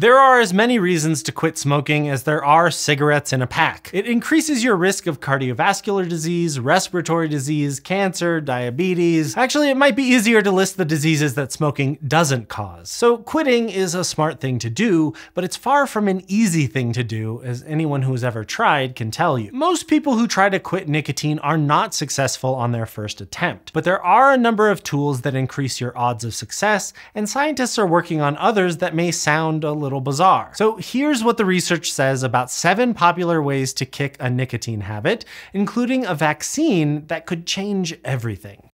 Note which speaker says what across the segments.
Speaker 1: There are as many reasons to quit smoking as there are cigarettes in a pack. It increases your risk of cardiovascular disease, respiratory disease, cancer, diabetes. Actually, it might be easier to list the diseases that smoking doesn't cause. So quitting is a smart thing to do, but it's far from an easy thing to do, as anyone who's ever tried can tell you. Most people who try to quit nicotine are not successful on their first attempt, but there are a number of tools that increase your odds of success, and scientists are working on others that may sound a little little bizarre. So here's what the research says about seven popular ways to kick a nicotine habit, including a vaccine that could change everything.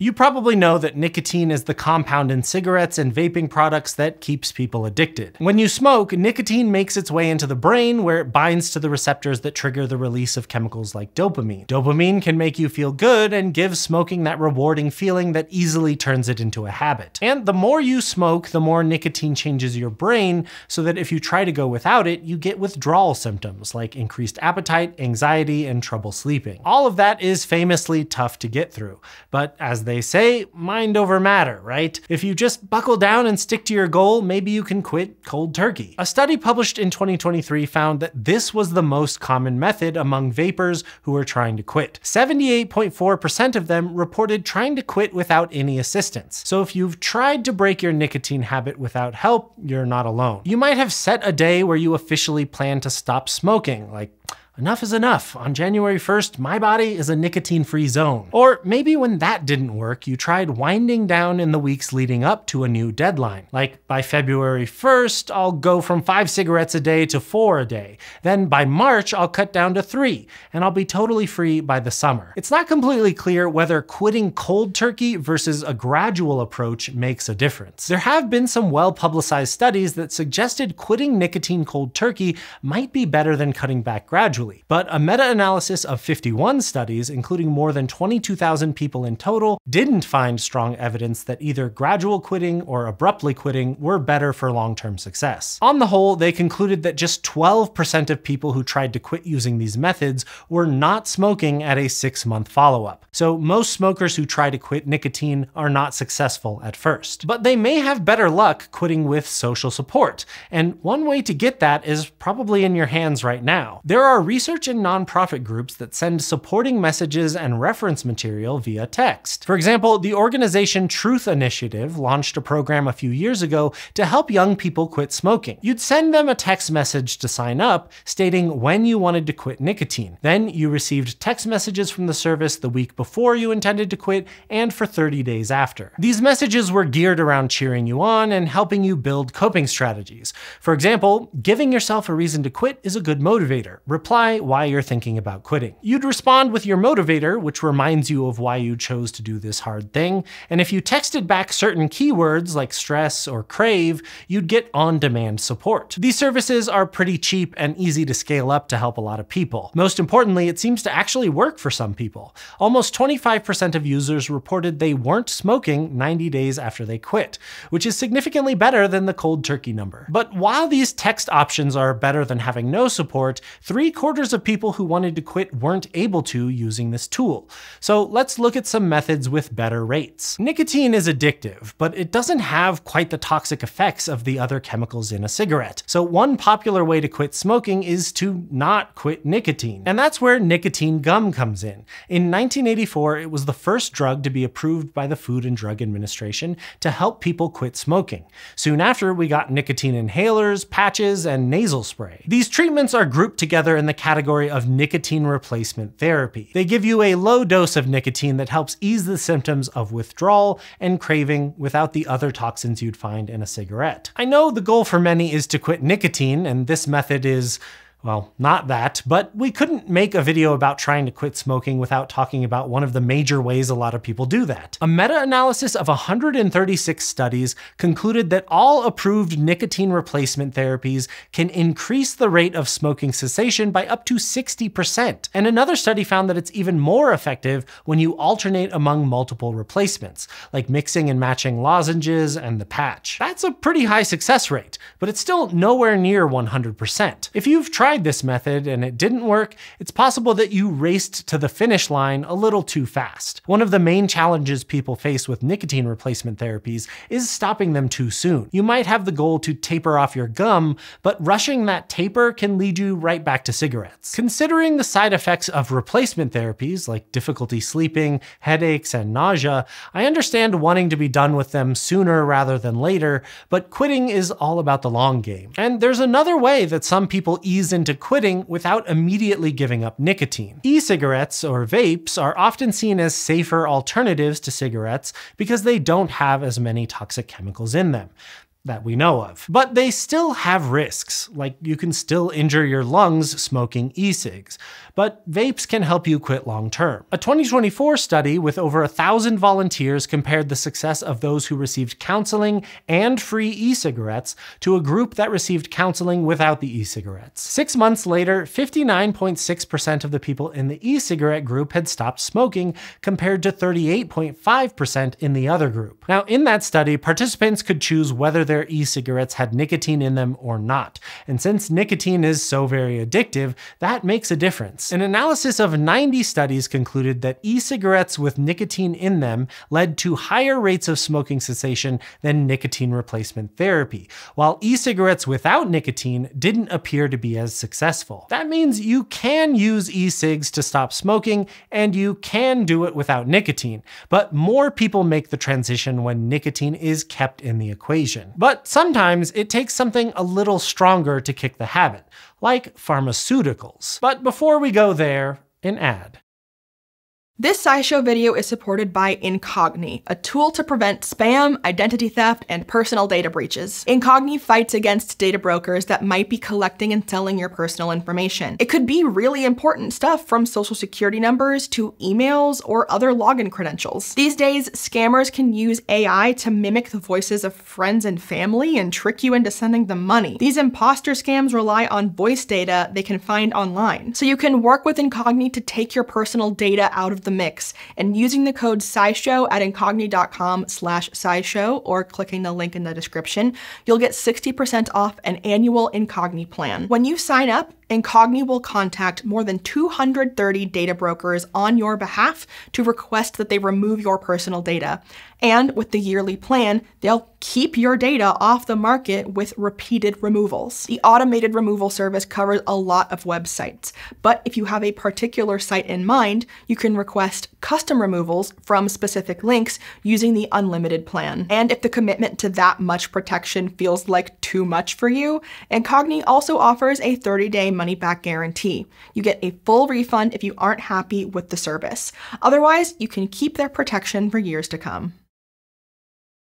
Speaker 1: You probably know that nicotine is the compound in cigarettes and vaping products that keeps people addicted. When you smoke, nicotine makes its way into the brain where it binds to the receptors that trigger the release of chemicals like dopamine. Dopamine can make you feel good and give smoking that rewarding feeling that easily turns it into a habit. And the more you smoke, the more nicotine changes your brain so that if you try to go without it, you get withdrawal symptoms like increased appetite, anxiety, and trouble sleeping. All of that is famously tough to get through, but as they say, mind over matter, right? If you just buckle down and stick to your goal, maybe you can quit cold turkey. A study published in 2023 found that this was the most common method among vapers who were trying to quit. 78.4% of them reported trying to quit without any assistance. So if you've tried to break your nicotine habit without help, you're not alone. You might have set a day where you officially plan to stop smoking, like enough is enough. On January 1st, my body is a nicotine free zone. Or maybe when that didn't work, you tried winding down in the weeks leading up to a new deadline. Like by February 1st, I'll go from five cigarettes a day to four a day. Then by March, I'll cut down to three, and I'll be totally free by the summer. It's not completely clear whether quitting cold turkey versus a gradual approach makes a difference. There have been some well publicized studies that suggested quitting nicotine cold turkey might be better than cutting back gradually but a meta-analysis of 51 studies, including more than 22,000 people in total, didn't find strong evidence that either gradual quitting or abruptly quitting were better for long-term success. On the whole, they concluded that just 12% of people who tried to quit using these methods were not smoking at a six-month follow-up. So most smokers who try to quit nicotine are not successful at first. But they may have better luck quitting with social support, and one way to get that is probably in your hands right now. There are research and nonprofit groups that send supporting messages and reference material via text. For example, the organization Truth Initiative launched a program a few years ago to help young people quit smoking. You'd send them a text message to sign up stating when you wanted to quit nicotine. Then you received text messages from the service the week before you intended to quit and for 30 days after. These messages were geared around cheering you on and helping you build coping strategies. For example, giving yourself a reason to quit is a good motivator. Reply why you're thinking about quitting. You'd respond with your motivator, which reminds you of why you chose to do this hard thing, and if you texted back certain keywords like stress or crave, you'd get on-demand support. These services are pretty cheap and easy to scale up to help a lot of people. Most importantly, it seems to actually work for some people. Almost 25% of users reported they weren't smoking 90 days after they quit, which is significantly better than the cold turkey number. But while these text options are better than having no support, three quarters quarters of people who wanted to quit weren't able to using this tool. So let's look at some methods with better rates. Nicotine is addictive, but it doesn't have quite the toxic effects of the other chemicals in a cigarette. So one popular way to quit smoking is to not quit nicotine. And that's where nicotine gum comes in. In 1984, it was the first drug to be approved by the Food and Drug Administration to help people quit smoking. Soon after, we got nicotine inhalers, patches, and nasal spray. These treatments are grouped together in the category of nicotine replacement therapy. They give you a low dose of nicotine that helps ease the symptoms of withdrawal and craving without the other toxins you'd find in a cigarette. I know the goal for many is to quit nicotine, and this method is well, not that, but we couldn't make a video about trying to quit smoking without talking about one of the major ways a lot of people do that. A meta-analysis of 136 studies concluded that all approved nicotine replacement therapies can increase the rate of smoking cessation by up to 60%. And another study found that it's even more effective when you alternate among multiple replacements, like mixing and matching lozenges and the patch. That's a pretty high success rate, but it's still nowhere near 100%. If you've tried tried this method and it didn't work, it's possible that you raced to the finish line a little too fast. One of the main challenges people face with nicotine replacement therapies is stopping them too soon. You might have the goal to taper off your gum, but rushing that taper can lead you right back to cigarettes. Considering the side effects of replacement therapies, like difficulty sleeping, headaches, and nausea, I understand wanting to be done with them sooner rather than later, but quitting is all about the long game. And there's another way that some people ease into quitting without immediately giving up nicotine. E-cigarettes, or vapes, are often seen as safer alternatives to cigarettes because they don't have as many toxic chemicals in them that we know of. But they still have risks, like you can still injure your lungs smoking e-cigs but vapes can help you quit long term. A 2024 study with over a thousand volunteers compared the success of those who received counseling and free e-cigarettes to a group that received counseling without the e-cigarettes. Six months later, 59.6% of the people in the e-cigarette group had stopped smoking compared to 38.5% in the other group. Now, in that study, participants could choose whether their e-cigarettes had nicotine in them or not. And since nicotine is so very addictive, that makes a difference. An analysis of 90 studies concluded that e-cigarettes with nicotine in them led to higher rates of smoking cessation than nicotine replacement therapy, while e-cigarettes without nicotine didn't appear to be as successful. That means you can use e-cigs to stop smoking, and you can do it without nicotine, but more people make the transition when nicotine is kept in the equation. But sometimes it takes something a little stronger to kick the habit, like pharmaceuticals. But before we go there, an ad.
Speaker 2: This SciShow video is supported by Incogni, a tool to prevent spam, identity theft, and personal data breaches. Incogni fights against data brokers that might be collecting and selling your personal information. It could be really important stuff from social security numbers to emails or other login credentials. These days, scammers can use AI to mimic the voices of friends and family and trick you into sending them money. These imposter scams rely on voice data they can find online. So you can work with Incogni to take your personal data out of the the mix and using the code SciShow at incogni.com slash SciShow or clicking the link in the description, you'll get 60% off an annual Incogni plan. When you sign up, Incogni will contact more than 230 data brokers on your behalf to request that they remove your personal data. And with the yearly plan, they'll keep your data off the market with repeated removals. The automated removal service covers a lot of websites, but if you have a particular site in mind, you can request custom removals from specific links using the unlimited plan. And if the commitment to that much protection feels like too much for you, Incogni also offers a 30-day money back guarantee. You get a full refund if you aren't happy with the service. Otherwise, you can keep their protection for years to come.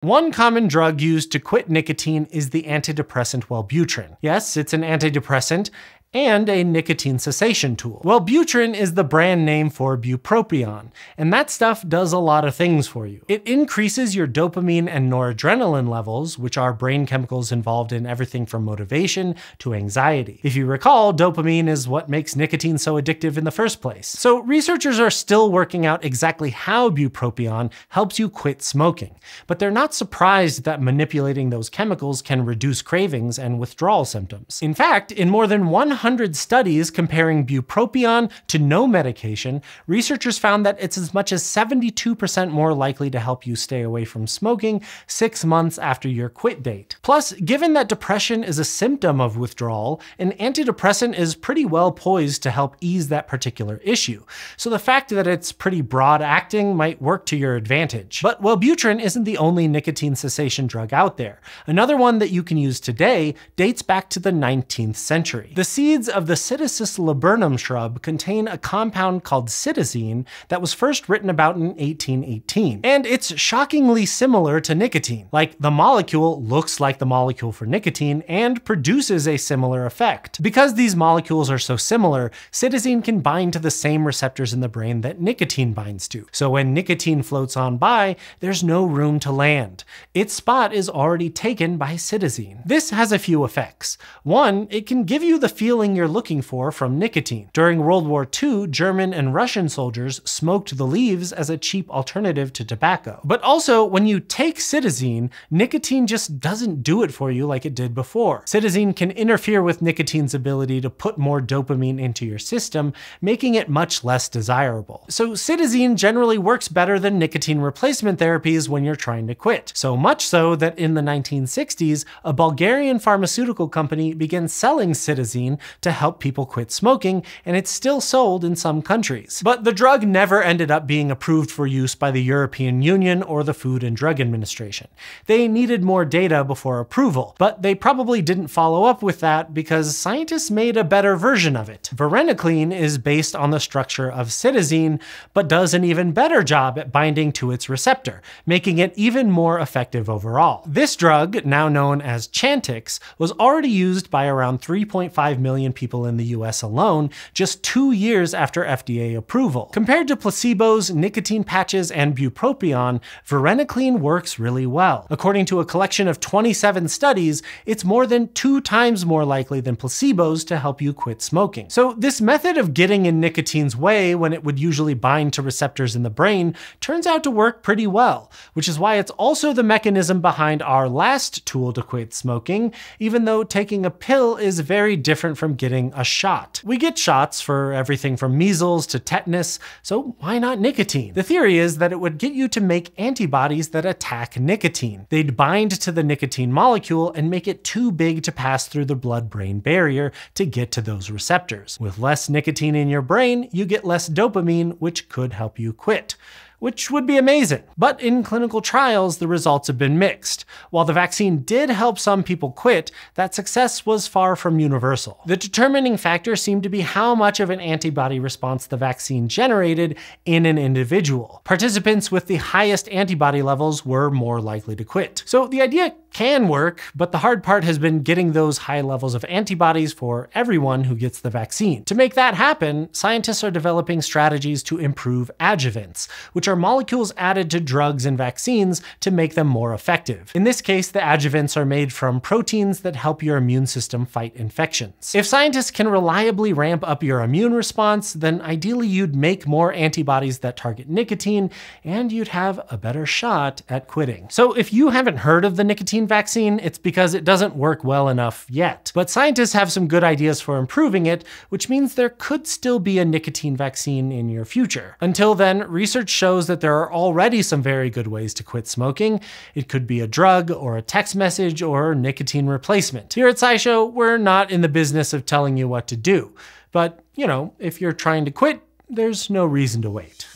Speaker 1: One common drug used to quit nicotine is the antidepressant Wellbutrin. Yes, it's an antidepressant, and a nicotine cessation tool. Wellbutrin is the brand name for bupropion, and that stuff does a lot of things for you. It increases your dopamine and noradrenaline levels, which are brain chemicals involved in everything from motivation to anxiety. If you recall, dopamine is what makes nicotine so addictive in the first place. So researchers are still working out exactly how bupropion helps you quit smoking, but they're not surprised that manipulating those chemicals can reduce cravings and withdrawal symptoms. In fact, in more than 100 100 studies comparing bupropion to no medication, researchers found that it's as much as 72% more likely to help you stay away from smoking six months after your quit date. Plus, given that depression is a symptom of withdrawal, an antidepressant is pretty well poised to help ease that particular issue. So the fact that it's pretty broad acting might work to your advantage. But Wellbutrin isn't the only nicotine cessation drug out there. Another one that you can use today dates back to the 19th century. The seeds of the Cytisus laburnum shrub contain a compound called cytisine that was first written about in 1818. And it's shockingly similar to nicotine. Like, the molecule looks like the molecule for nicotine and produces a similar effect. Because these molecules are so similar, cytisine can bind to the same receptors in the brain that nicotine binds to. So when nicotine floats on by, there's no room to land. Its spot is already taken by cytisine. This has a few effects. One, it can give you the feeling you're looking for from nicotine. During World War II, German and Russian soldiers smoked the leaves as a cheap alternative to tobacco. But also, when you take cytisine, nicotine just doesn't do it for you like it did before. Cytisine can interfere with nicotine's ability to put more dopamine into your system, making it much less desirable. So cytisine generally works better than nicotine replacement therapies when you're trying to quit. So much so that in the 1960s, a Bulgarian pharmaceutical company began selling cytisine to help people quit smoking, and it's still sold in some countries. But the drug never ended up being approved for use by the European Union or the Food and Drug Administration. They needed more data before approval, but they probably didn't follow up with that because scientists made a better version of it. Varenicline is based on the structure of cytisine, but does an even better job at binding to its receptor, making it even more effective overall. This drug, now known as Chantix, was already used by around 3.5 million people in the US alone just two years after FDA approval. Compared to placebos, nicotine patches, and bupropion, varenicline works really well. According to a collection of 27 studies, it's more than two times more likely than placebos to help you quit smoking. So this method of getting in nicotine's way when it would usually bind to receptors in the brain turns out to work pretty well, which is why it's also the mechanism behind our last tool to quit smoking, even though taking a pill is very different from getting a shot. We get shots for everything from measles to tetanus, so why not nicotine? The theory is that it would get you to make antibodies that attack nicotine. They'd bind to the nicotine molecule and make it too big to pass through the blood-brain barrier to get to those receptors. With less nicotine in your brain, you get less dopamine, which could help you quit which would be amazing. But in clinical trials, the results have been mixed. While the vaccine did help some people quit, that success was far from universal. The determining factor seemed to be how much of an antibody response the vaccine generated in an individual. Participants with the highest antibody levels were more likely to quit. So the idea can work, but the hard part has been getting those high levels of antibodies for everyone who gets the vaccine. To make that happen, scientists are developing strategies to improve adjuvants, which are molecules added to drugs and vaccines to make them more effective. In this case, the adjuvants are made from proteins that help your immune system fight infections. If scientists can reliably ramp up your immune response, then ideally you'd make more antibodies that target nicotine, and you'd have a better shot at quitting. So if you haven't heard of the nicotine vaccine, it's because it doesn't work well enough yet. But scientists have some good ideas for improving it, which means there could still be a nicotine vaccine in your future. Until then, research shows that there are already some very good ways to quit smoking. It could be a drug or a text message or nicotine replacement. Here at SciShow, we're not in the business of telling you what to do. But, you know, if you're trying to quit, there's no reason to wait.